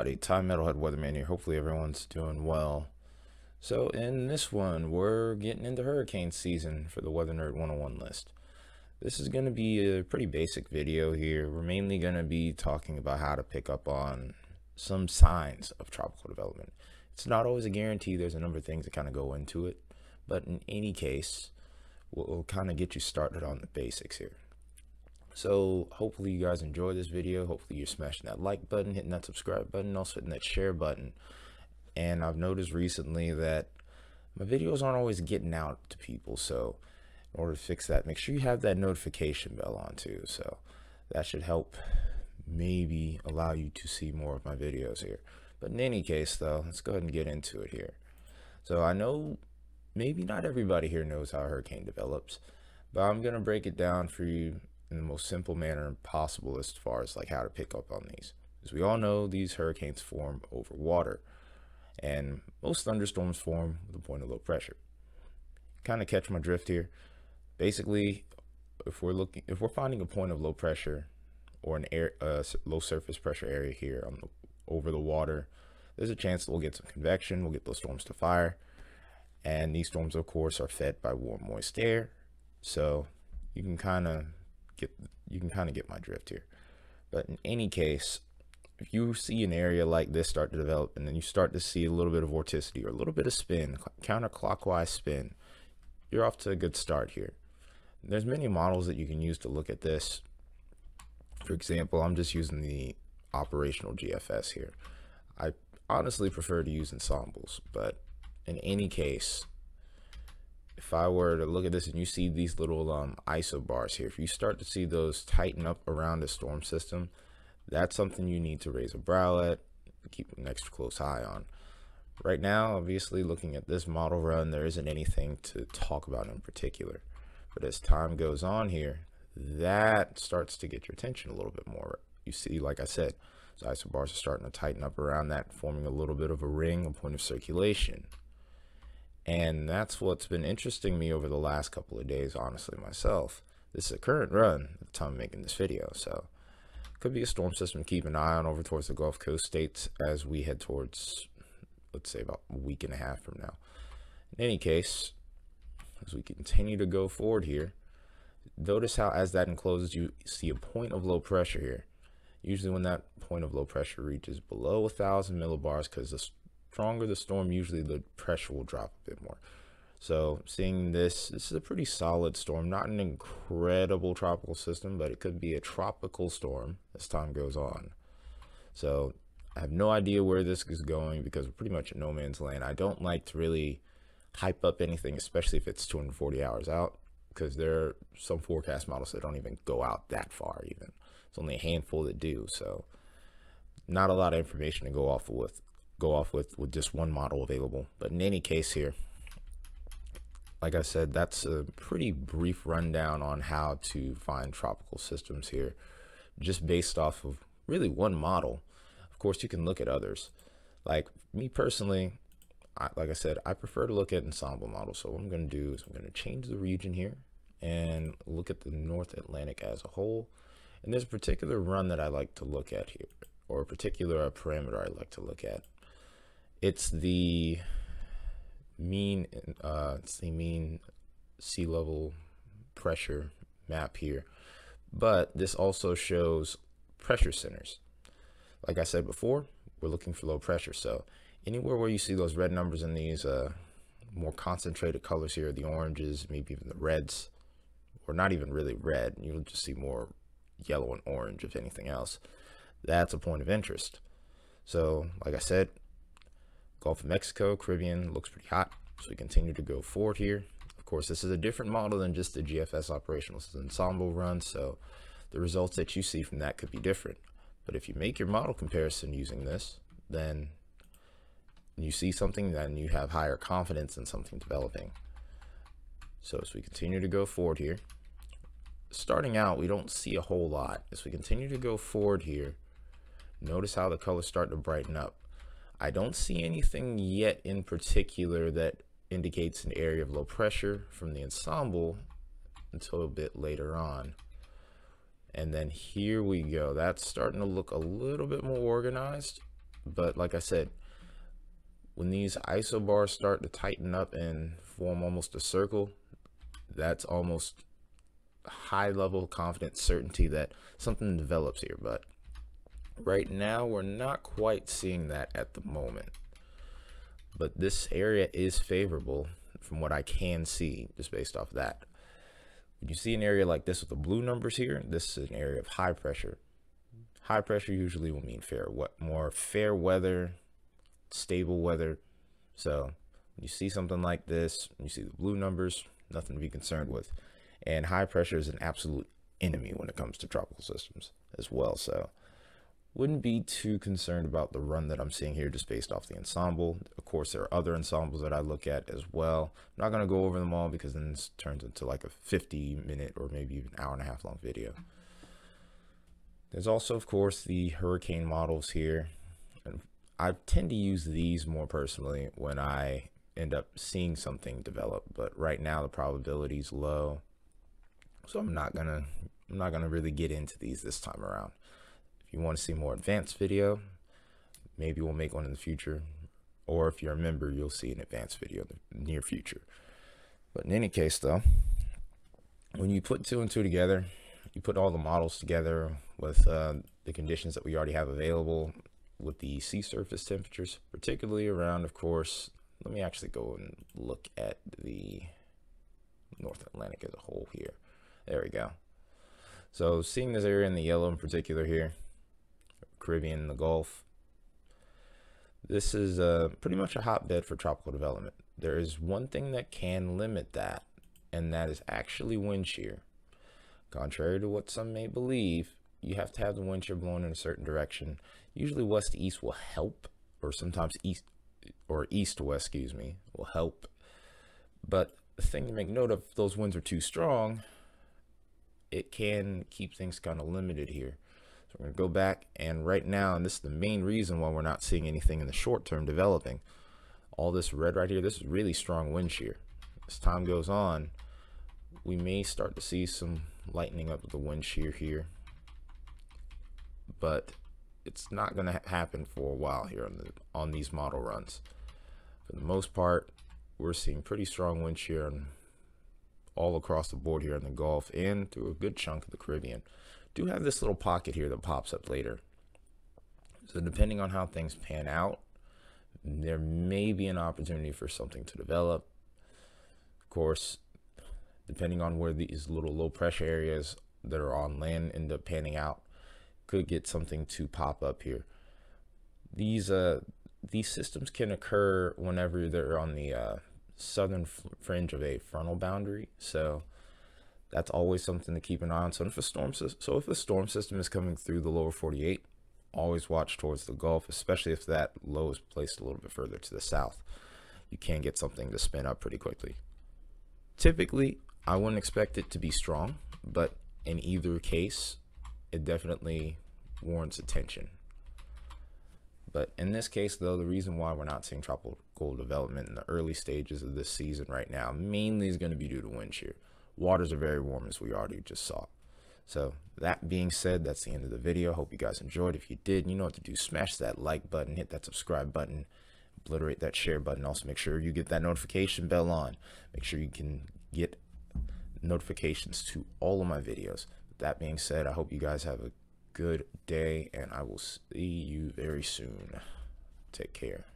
everybody, Tai Metalhead Weatherman here. Hopefully everyone's doing well. So in this one, we're getting into hurricane season for the Weather Nerd 101 list. This is going to be a pretty basic video here. We're mainly going to be talking about how to pick up on some signs of tropical development. It's not always a guarantee. There's a number of things that kind of go into it. But in any case, we'll, we'll kind of get you started on the basics here. So hopefully you guys enjoy this video. Hopefully you're smashing that like button, hitting that subscribe button, also hitting that share button. And I've noticed recently that my videos aren't always getting out to people. So in order to fix that, make sure you have that notification bell on too. So that should help maybe allow you to see more of my videos here. But in any case though, let's go ahead and get into it here. So I know maybe not everybody here knows how a hurricane develops, but I'm going to break it down for you in the most simple manner possible as far as like how to pick up on these. As we all know, these hurricanes form over water, and most thunderstorms form with a point of low pressure. Kind of catch my drift here. Basically, if we're looking, if we're finding a point of low pressure or an air, uh, low surface pressure area here on the, over the water, there's a chance that we'll get some convection. We'll get those storms to fire, and these storms, of course, are fed by warm, moist air. So you can kind of get you can kind of get my drift here. But in any case, if you see an area like this start to develop and then you start to see a little bit of vorticity or a little bit of spin, counterclockwise spin, you're off to a good start here. There's many models that you can use to look at this. For example, I'm just using the operational GFS here. I honestly prefer to use ensembles, but in any case, if I were to look at this and you see these little um, isobars here, if you start to see those tighten up around the storm system, that's something you need to raise a brow at, keep an extra close eye on. Right now, obviously, looking at this model run, there isn't anything to talk about in particular. But as time goes on here, that starts to get your attention a little bit more. You see, like I said, those isobars are starting to tighten up around that, forming a little bit of a ring, a point of circulation. And that's what's been interesting me over the last couple of days, honestly, myself. This is a current run at the time of making this video, so could be a storm system to keep an eye on over towards the Gulf Coast states as we head towards, let's say, about a week and a half from now. In any case, as we continue to go forward here, notice how as that encloses, you see a point of low pressure here. Usually when that point of low pressure reaches below a thousand millibars, because the stronger the storm, usually the pressure will drop a bit more. So seeing this, this is a pretty solid storm, not an incredible tropical system, but it could be a tropical storm as time goes on. So I have no idea where this is going because we're pretty much in no man's land. I don't like to really hype up anything, especially if it's 240 hours out, because there are some forecast models that don't even go out that far even. It's only a handful that do. So not a lot of information to go off with go off with with just one model available. But in any case here, like I said, that's a pretty brief rundown on how to find tropical systems here, just based off of really one model. Of course, you can look at others. Like me personally, I, like I said, I prefer to look at ensemble models. So what I'm going to do is I'm going to change the region here and look at the North Atlantic as a whole. And there's a particular run that I like to look at here, or a particular uh, parameter I like to look at it's the mean uh, it's the mean sea level pressure map here but this also shows pressure centers. Like I said before we're looking for low pressure so anywhere where you see those red numbers in these uh, more concentrated colors here the oranges maybe even the reds or not even really red you'll just see more yellow and orange if anything else that's a point of interest. So like I said Gulf of Mexico, Caribbean looks pretty hot. So we continue to go forward here. Of course, this is a different model than just the GFS operational. Ensemble run, so the results that you see from that could be different. But if you make your model comparison using this, then you see something, then you have higher confidence in something developing. So as we continue to go forward here, starting out, we don't see a whole lot. As we continue to go forward here, notice how the colors start to brighten up. I don't see anything yet in particular that indicates an area of low pressure from the ensemble until a bit later on. And then here we go. That's starting to look a little bit more organized. But like I said, when these isobars start to tighten up and form almost a circle, that's almost high level confidence certainty that something develops here. But right now, we're not quite seeing that at the moment. But this area is favorable from what I can see just based off that. When you see an area like this with the blue numbers here, this is an area of high pressure. High pressure usually will mean fair, what more fair weather, stable weather. So you see something like this, you see the blue numbers, nothing to be concerned with. And high pressure is an absolute enemy when it comes to tropical systems as well. So wouldn't be too concerned about the run that I'm seeing here just based off the ensemble. Of course, there are other ensembles that I look at as well. I'm not going to go over them all because then this turns into like a 50 minute or maybe even hour and a half long video. There's also, of course, the hurricane models here. And I tend to use these more personally when I end up seeing something develop, but right now the probability is low. So I'm not gonna I'm not gonna really get into these this time around. You want to see more advanced video, maybe we'll make one in the future. Or if you're a member, you'll see an advanced video in the near future. But in any case, though, when you put two and two together, you put all the models together with uh, the conditions that we already have available with the sea surface temperatures, particularly around, of course, let me actually go and look at the North Atlantic as a whole here. There we go. So seeing this area in the yellow in particular here, Caribbean, the Gulf. This is uh, pretty much a hotbed for tropical development. There is one thing that can limit that, and that is actually wind shear. Contrary to what some may believe, you have to have the wind shear blowing in a certain direction. Usually west to east will help, or sometimes east or east to west, excuse me, will help. But the thing to make note of, if those winds are too strong, it can keep things kind of limited here. So we're going to go back and right now, and this is the main reason why we're not seeing anything in the short term developing. All this red right here, this is really strong wind shear. As time goes on, we may start to see some lightening up of the wind shear here. But it's not going to ha happen for a while here on, the, on these model runs. For the most part, we're seeing pretty strong wind shear all across the board here in the Gulf and through a good chunk of the Caribbean do have this little pocket here that pops up later. So depending on how things pan out, there may be an opportunity for something to develop. Of course, depending on where these little low pressure areas that are on land end up panning out, could get something to pop up here. These uh these systems can occur whenever they're on the uh, southern fringe of a frontal boundary. So that's always something to keep an eye on. So if a storm so if a storm system is coming through the lower 48, always watch towards the Gulf, especially if that low is placed a little bit further to the south. You can get something to spin up pretty quickly. Typically, I wouldn't expect it to be strong, but in either case, it definitely warrants attention. But in this case, though, the reason why we're not seeing tropical development in the early stages of this season right now mainly is going to be due to wind shear waters are very warm as we already just saw. So that being said, that's the end of the video. Hope you guys enjoyed. If you did, you know what to do. Smash that like button, hit that subscribe button, obliterate that share button. Also make sure you get that notification bell on. Make sure you can get notifications to all of my videos. That being said, I hope you guys have a good day and I will see you very soon. Take care.